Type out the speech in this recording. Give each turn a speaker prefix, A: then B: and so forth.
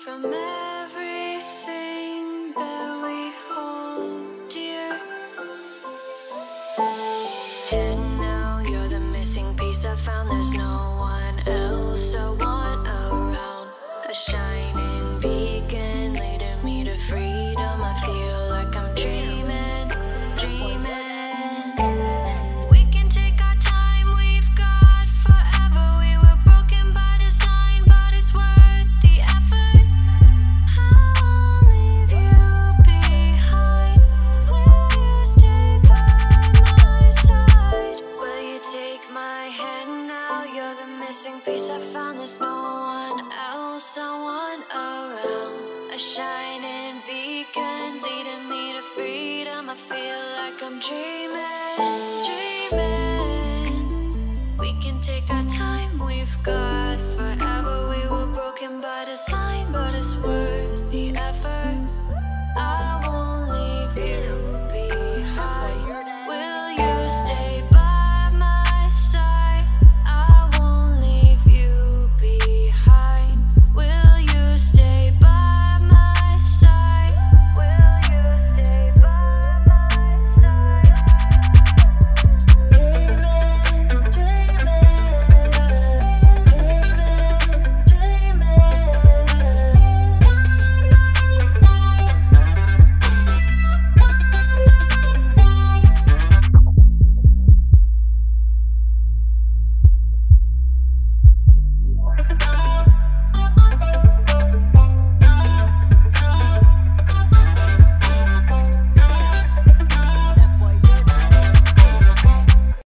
A: from every missing piece I found there's no one else, someone around. A shining beacon leading me to freedom. I feel like I'm dreaming, dreaming.